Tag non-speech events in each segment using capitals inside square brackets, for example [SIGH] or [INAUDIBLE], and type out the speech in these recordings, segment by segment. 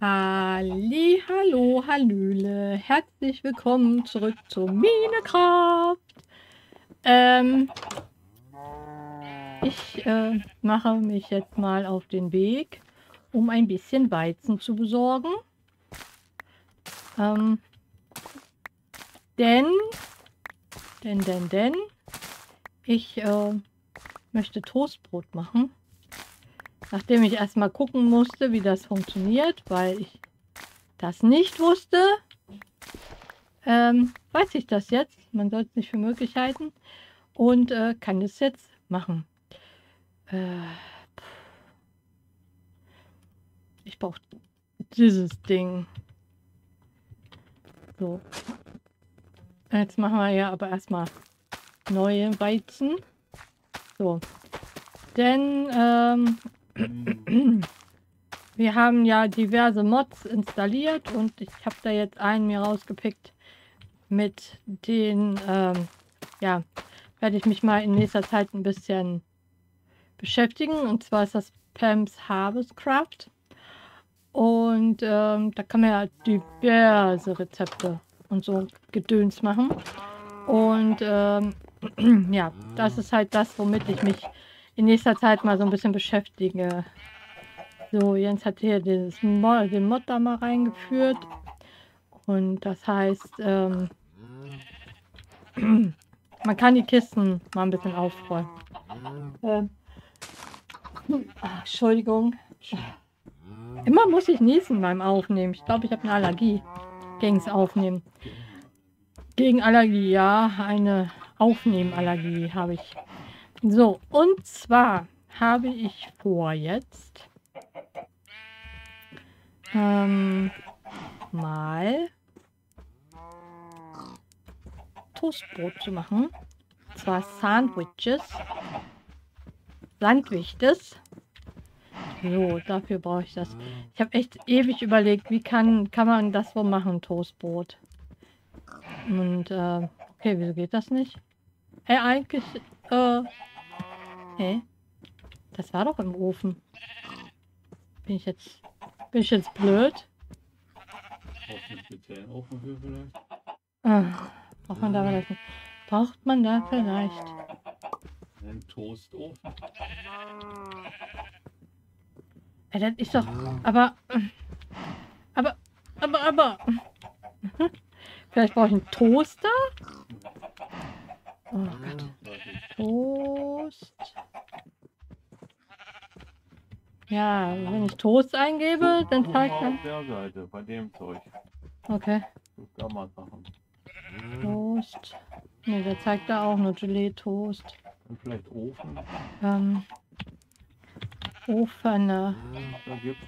Halli, hallo, hallöle. Herzlich willkommen zurück zu Minecraft. Ähm, ich äh, mache mich jetzt mal auf den Weg, um ein bisschen Weizen zu besorgen. Ähm, denn, denn, denn, denn, ich äh, möchte Toastbrot machen. Nachdem ich erstmal gucken musste, wie das funktioniert, weil ich das nicht wusste, ähm, weiß ich das jetzt. Man soll es nicht für möglich halten und äh, kann es jetzt machen. Äh, ich brauche dieses Ding. So. Jetzt machen wir ja aber erstmal neue Weizen. So. Denn ähm, wir haben ja diverse Mods installiert und ich habe da jetzt einen mir rausgepickt mit den, ähm, ja, werde ich mich mal in nächster Zeit ein bisschen beschäftigen. Und zwar ist das Pam's Harvest Craft. Und ähm, da kann man ja diverse Rezepte und so Gedöns machen. Und ähm, [CLEARS THROAT] ja, das ist halt das, womit ich mich in nächster Zeit mal so ein bisschen beschäftige. So, Jens hat hier dieses Mod, den Mod da mal reingeführt. Und das heißt, ähm, [CLEARS THROAT] man kann die Kisten mal ein bisschen aufräumen. Ähm, ach, Entschuldigung. Immer muss ich niesen beim Aufnehmen. Ich glaube, ich habe eine Allergie gegen das Aufnehmen. Gegen Allergie, ja, eine Aufnehmallergie habe ich. So, und zwar habe ich vor jetzt ähm, mal Toastbrot zu machen. Und zwar Sandwiches. Sandwiches. So, dafür brauche ich das. Ich habe echt ewig überlegt, wie kann, kann man das wohl machen, Toastbrot. Und, äh, okay, wieso geht das nicht? Ey, eigentlich, äh, Hä? Das war doch im Ofen. Bin ich jetzt. Bin ich jetzt blöd? Ach, braucht man da vielleicht. Braucht man da vielleicht. Ein Toastofen. Ja, das ist doch. Aber. Aber. Aber, aber. Vielleicht brauche ich einen Toaster? Oh Gott. Toast. Ja, wenn ich Toast eingebe, dann zeigt er. Auf der Seite, bei dem Zeug. Okay. So kann man machen. Toast. Ne, der zeigt da auch nur Gelee Toast. Und vielleicht Ofen. Ähm. Ofen. Äh, Da gibt's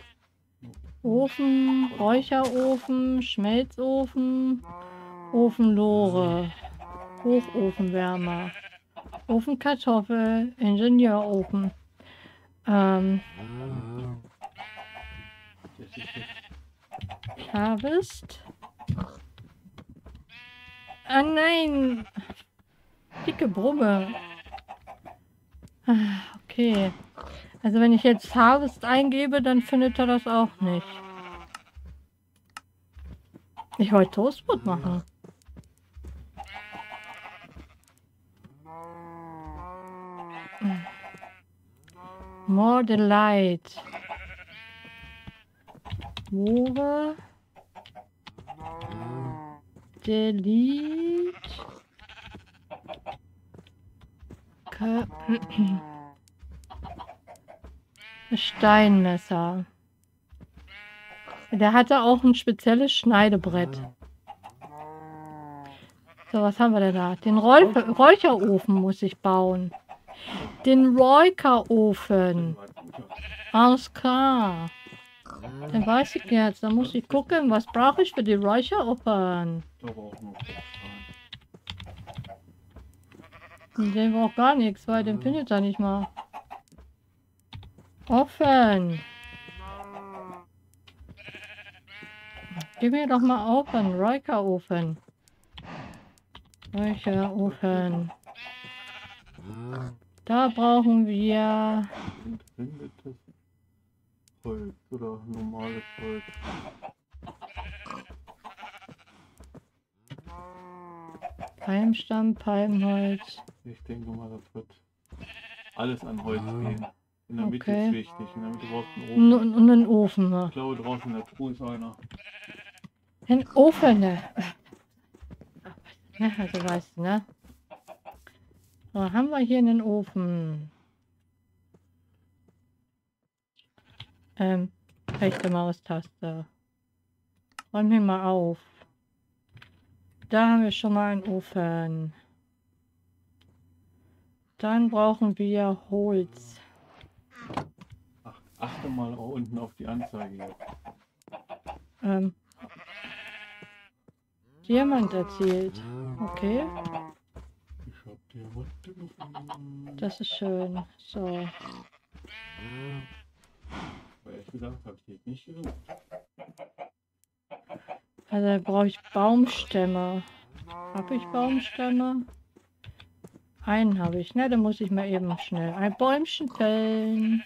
Ofen, Räucherofen, Schmelzofen, Ofenlore, Hochofenwärmer, Ofenkartoffel, Ingenieurofen. Ähm, Harvest. Ah nein! Dicke Brumme. Ah, Okay. Also wenn ich jetzt Harvest eingebe, dann findet er das auch nicht. Ich wollte Toastbrot machen. More Delight. More. Delete. [CLEARS THROAT] Steinmesser. Der hatte auch ein spezielles Schneidebrett. So, was haben wir denn da? Den Räu Räucherofen muss ich bauen. Den Räucherofen. Alles klar. Dann weiß ich jetzt. Dann muss ich gucken, was brauche ich für die Räucherofen. Den braucht gar nichts, weil den findet er nicht mal. Offen. Gib mir doch mal Ofen, Räucherofen. Räucherofen. Da brauchen wir Und findet es Holz oder normales Holz. Palmstamm, Palmholz. Ich denke mal, das wird alles an Holz gehen. In der Mitte Okay. ist wichtig. In der Mitte brauchst du einen Ofen. und einen Ofen. ne? Ich glaube, draußen in der Truhe ist einer. Ein Ofen, ne? [LAUGHS] Ne, also weißt du, ne? So, haben wir hier einen Ofen. Ähm, rechte Maustaste. Räum mir mal auf. Da haben wir schon mal einen Ofen. Dann brauchen wir Holz. Ach, achte mal unten auf die Anzeige. Ähm, Diamant erzählt. Okay, Ich hab dir was gefunden. Das ist schön. So. Also da brauche ich Baumstämme. Habe ich Baumstämme? Einen habe ich. Ne, dann muss ich mal eben schnell ein Bäumchen fällen.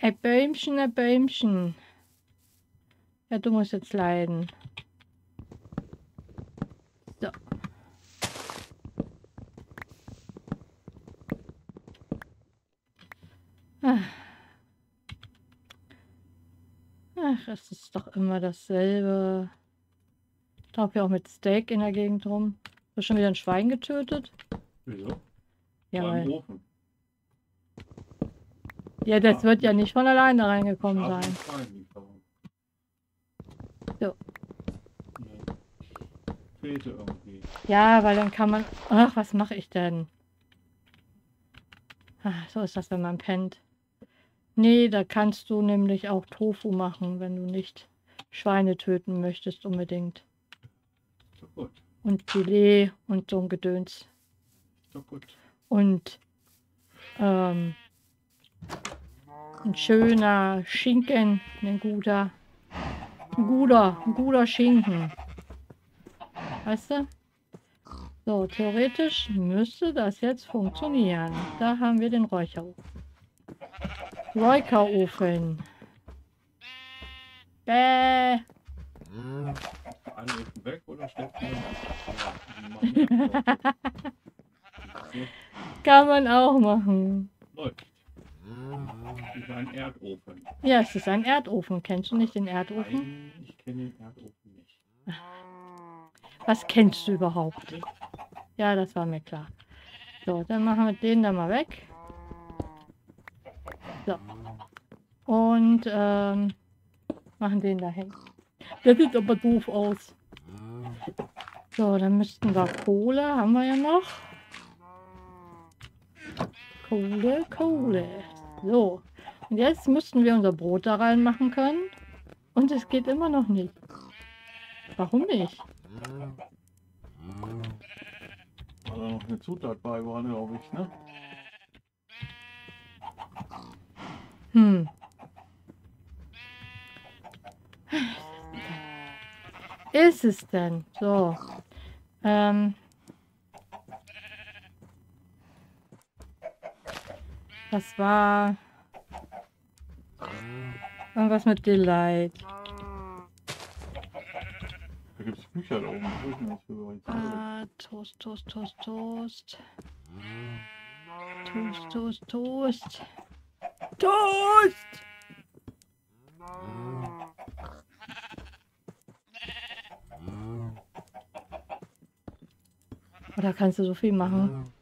Ein Bäumchen, ein Bäumchen. Ja, du musst jetzt leiden. Es ist doch immer dasselbe. Ich laufe ja auch mit Steak in der Gegend rum. Hast du schon wieder ein Schwein getötet? Wieso? Ja, War weil, Ofen. ja, das wird ja nicht von alleine reingekommen Scharfe sein. So. Nee. Ja, weil dann kann man. Ach, was mache ich denn? Ach, so ist das, wenn man pennt. Nee, da kannst du nämlich auch Tofu machen, wenn du nicht Schweine töten möchtest unbedingt. Doch gut. Und Filet und so ein Gedöns. Doch gut. Und ähm, ein schöner Schinken, ein guter, ein guter, ein guter Schinken. Weißt du? So, theoretisch müsste das jetzt funktionieren. Da haben wir den Räucherofen. Räucherofen. Bäh. Alle Öfen weg oder schlägt man? Kann man auch machen. Läuft. Wie ein Erdofen. Ja, es ist ein Erdofen. Kennst du nicht den Erdofen? Nein, ich kenne den Erdofen nicht. Was kennst du überhaupt? Nicht? Ja, das war mir klar. So, dann machen wir den da mal weg. So. Und ähm, machen den dahin. Das sieht aber doof aus. So, dann müssten wir Kohle, haben wir ja noch. Kohle, Kohle. So. Und jetzt müssten wir unser Brot da reinmachen können. Und es geht immer noch nicht. Warum nicht? War da noch eine Zutat bei, glaube ich, ne? Hm. Ist es denn? So. Ähm. Das war irgendwas mit Delight. Da gibt es Bücher da oben. Ah, Toast, Toast, Toast, Toast. Toast, Toast, Toast. Toast! Oder kannst du so viel machen?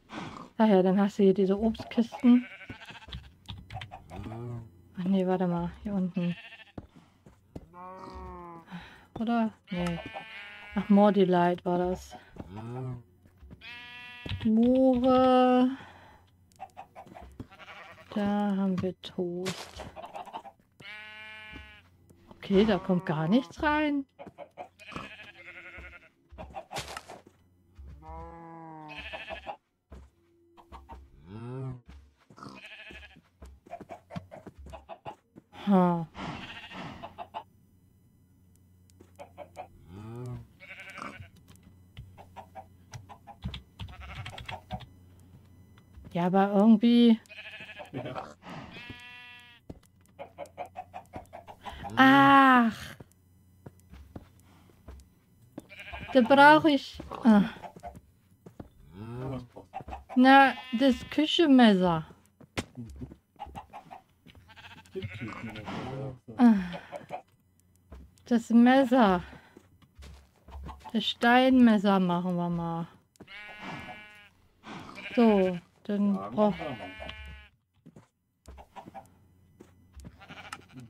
Ach ja, dann hast du hier diese Obstkisten. Ach nee, warte mal, hier unten. Oder? Nee. Ach, More Delight war das. Moore. Da haben wir Toast. Okay, da kommt gar nichts rein. Ja, aber irgendwie. Ach. Da brauche ich. Ah. Na, das Küchenmesser. Ah. Das Messer. Das Steinmesser machen wir mal. So, dann so. brauch,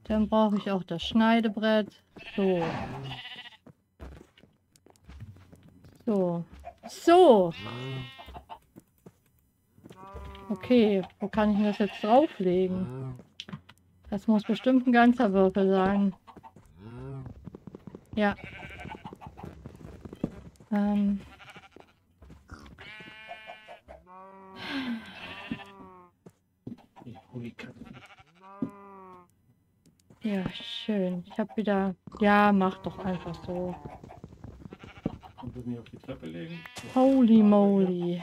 dann brauche ich auch das Schneidebrett. So. So. So. Okay, wo kann ich das jetzt drauflegen? Das muss bestimmt ein ganzer Würfel sein. Ja. Ähm. wir. Ich hol die Katze. Ja, schön. Ich habe wieder... Ja, mach doch einfach so. Und das nicht auf die Treppe legen. Holy moly.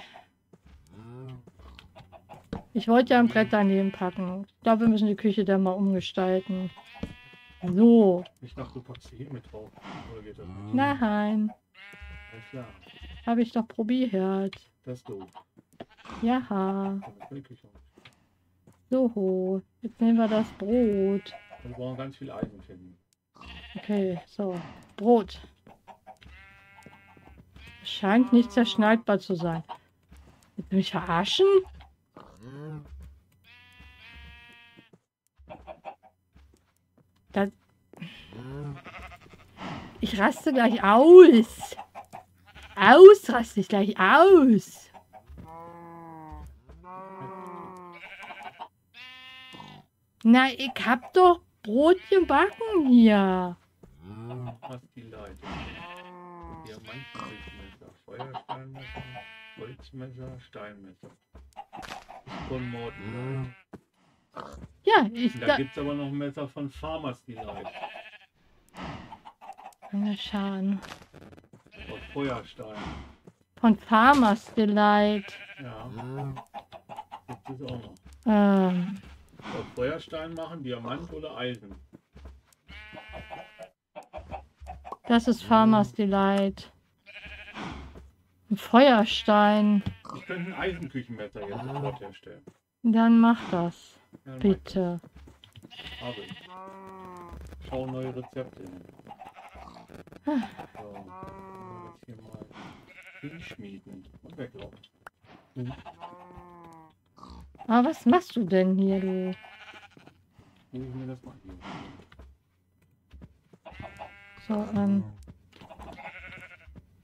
Ich wollte ja ein Brett daneben packen. Ich glaube, wir müssen die Küche dann mal umgestalten. So. Ich dachte, du packst sie hier mit drauf. Oder geht das nicht? Nein. Alles klar. Habe ich doch probiert. Das ist doof. Ja. So. Jetzt nehmen wir das Brot. Wir brauchen ganz viel Eisen finden. Okay, so. Brot. Scheint nicht zerschneidbar zu sein. Willst du mich verarschen? Das ich raste gleich aus. Aus raste ich gleich aus. Na, ich hab doch Brot gebacken hier. Was die Leitung? Diamantmesser, Feuersteinmesser, Holzmesser, Steinmesser. Von Morten. Ja, ich Da gibt es aber noch ein Messer von Farmers Delight. Mal schauen. Aus Feuerstein. Von Farmers Delight. Ja. Gibt es auch noch. Ähm, Aus Feuerstein machen, Diamant oder Eisen. das ist Farmers Delight. Ein Feuerstein. Ich könnte ein Eisenküchenmesser jetzt sofort herstellen. Dann mach das. Dann Bitte. mach ich. Schau neue Rezepte hin. So. Jetzt hier mal hinschmieden und weglaufen. Aber was machst du denn hier, du? Muss ich mir das mal hier. So, ähm.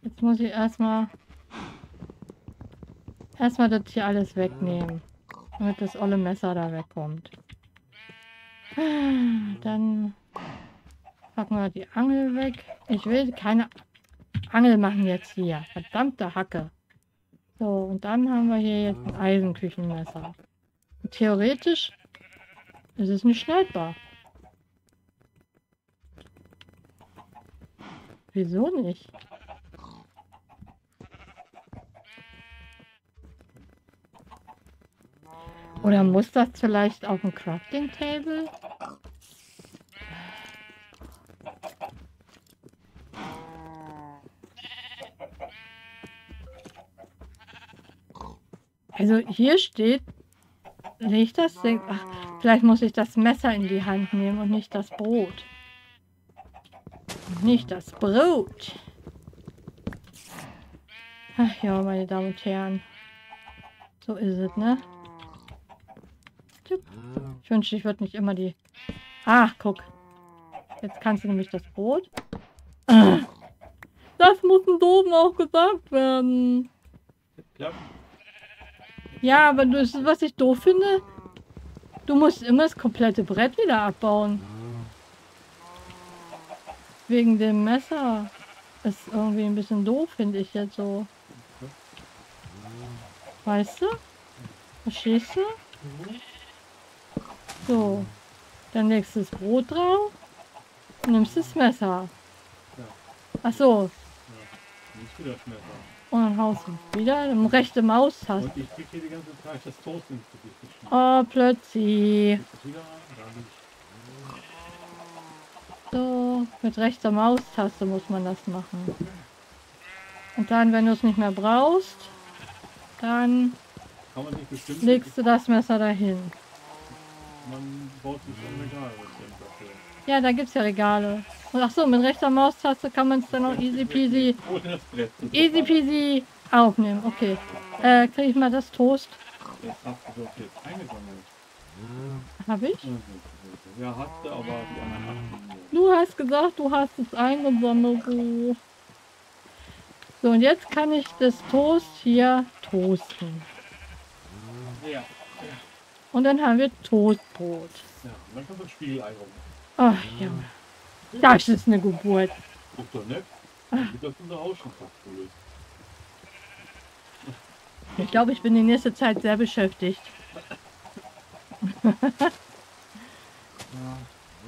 Jetzt muss ich erstmal. Erstmal das hier alles wegnehmen. Damit das olle Messer da wegkommt. Dann packen wir die Angel weg. Ich will keine Angel machen jetzt hier. Verdammte Hacke. So, und dann haben wir hier jetzt ein Eisenküchenmesser. Und theoretisch ist es nicht schneidbar. Wieso nicht? Oder muss das vielleicht auf dem Crafting Table? Also hier steht, nicht das Ding. Ach, vielleicht muss ich das Messer in die Hand nehmen und nicht das Brot. Nicht das Brot. Ach ja, meine Damen und Herren. So ist es, ne? Tipp. Ich wünschte, ich würde nicht immer die... Ach, guck. Jetzt kannst du nämlich das Brot. Ah. Das muss ein Doofen auch gesagt werden. Klappt. Ja, aber das, was ich doof finde, du musst immer das komplette Brett wieder abbauen. Wegen dem Messer. Ist irgendwie ein bisschen doof, finde ich jetzt so. Weißt du? Verstehst du? So. Dann legst du das Brot drauf. und Nimmst das Messer. Ach so. Nicht wieder das Messer. Und dann haust du wieder. Dann rechte Maustaste. Und ich krieg hier die ganze Zeit das Toast ins Gesicht. Oh, plötzlich. Rein? Da nicht. mit rechter Maustaste muss man das machen. Und dann, wenn du es nicht mehr brauchst, dann legst du das Messer dahin. Man baut sich ein Regal dafür. Ja, da gibt es ja Regale. Und ach so, mit rechter Maustaste kann man es dann auch easy peasy, das easy peasy aufnehmen. Okay. Äh, kriege ich mal das Toast? Jetzt hast du doch jetzt eingesammelt. Habe ich? Ja, hast du, aber die anderen nicht. Du hast gesagt, du hast es eingesammelt. So, und jetzt kann ich das Toast hier toasten. Und dann haben wir Toastbrot. ja. Und dann kannst du ein Spiegelei rum. Ach, Junge. Das ist eine Geburt. Guck doch nicht. Wird das unser Haus schon fast. Ich glaube, ich bin die nächste Zeit sehr beschäftigt. [LAUGHS]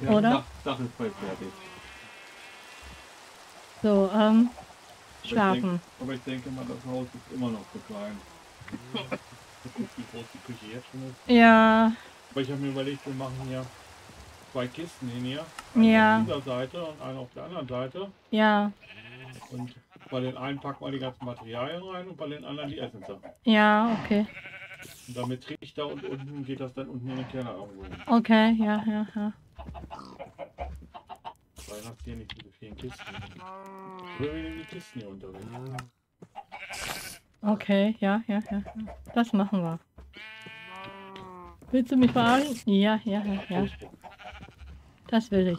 Ja, Oder? Dach, Dach ist bald fertig. So, ähm, Aber ich schlafen. Aber ich denke mal, das Haus ist immer noch zu klein. [LAUGHS] Guck, wie groß die Küche jetzt schon ist. Ja, Aber ich habe mir überlegt, wir machen hier zwei Kisten hin hier. Ja. Auf dieser Seite und eine auf der anderen Seite. ja, Und bei den einen packen wir die ganzen Materialien rein und bei den anderen die Essenssachen. ja, okay. Und damit Trichter und unten geht das dann unten in den Keller irgendwo. Okay, ja, ja, ja. Weil hast hier nicht diese vielen Kisten. Wir nehmen die Kisten hier unterwegs. Okay, ja, ja, ja. ja. Das machen wir. Willst du mich verarschen? Ja, ja, ja, ja. Das will ich.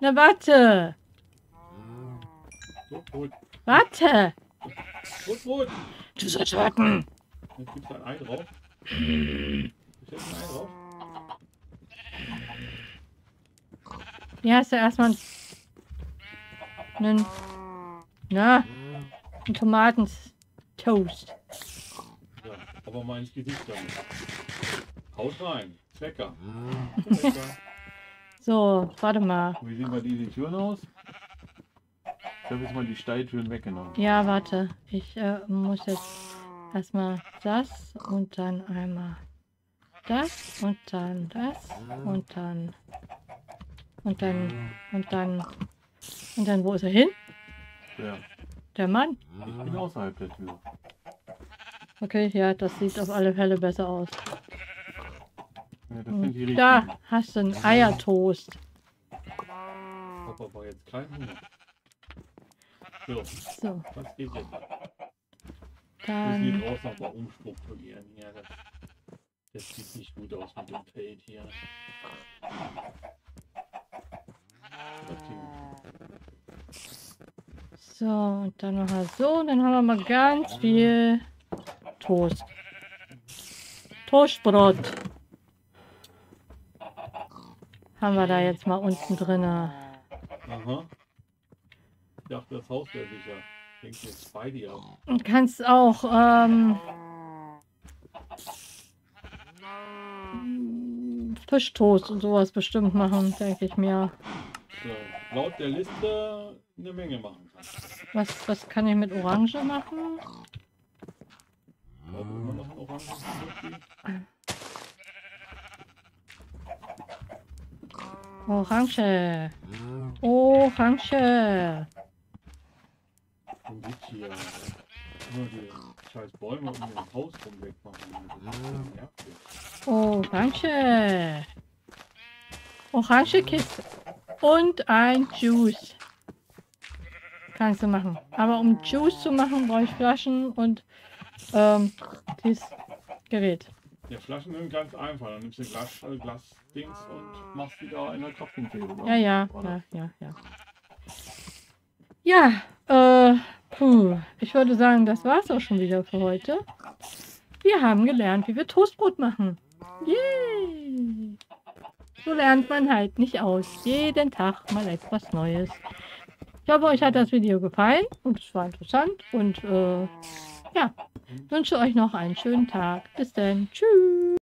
Na, warte! Warte! Du sollst warten! Jetzt gibt's ein Ei drauf. Ist ein Ei drauf? Hier hast du erstmal einen, na, einen Tomatentoast. Ja, aber mal ins Gesicht damit. Haut rein. Lecker. Lecker. [LAUGHS] So, warte mal. Wie sehen wir diese Türen aus? Ich habe jetzt mal die Steiltüren weggenommen. Ja, warte. Ich äh, muss jetzt erstmal das und dann einmal das und dann das und dann und dann und dann und dann wo ist er hin? Ja, Der Mann? ich bin außerhalb der Tür. Okay, ja, das sieht auf alle Fälle besser aus. Ja, das sind die Da hast du einen Eiertoast. Ich hab aber jetzt keinen Hunger. So, So, was geht müssen dann die draußen noch mal umstrukturieren hier. Das, das sieht nicht gut aus mit dem Feld hier. Das Ding. So und dann noch mal so, und dann haben wir mal ganz viel Toast. Toastbrot. Haben wir da jetzt mal unten drinne. Aha. Ich dachte, das Haus wäre sicher. Denkt jetzt bei dir. Und kannst auch ähm, Fischtoast und sowas bestimmt machen, denke ich mir. So, laut der Liste eine Menge machen. Was, was kann ich mit Orange machen? Orange. Orange. Und nicht hier nur die. Orange. Orange Kiste. Und ein Juice. Kannst du machen. Aber um Juice zu machen, brauche ich Flaschen und ähm, dieses Gerät. Ja, Flaschen sind ganz einfach. Dann nimmst du Glas, äh, Glasdings und machst die da in der Tropfenfähre. Ja, ja, ja, ja, ja. Ja, äh, puh. Ich würde sagen, das war's auch schon wieder für heute. Wir haben gelernt, wie wir Toastbrot machen. Yay! So lernt man halt nicht aus. Jeden Tag mal etwas Neues. Ich hoffe, euch hat das Video gefallen und es war interessant. Und äh, ja, wünsche euch noch einen schönen Tag. Bis dann. Tschüss.